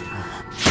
Uh,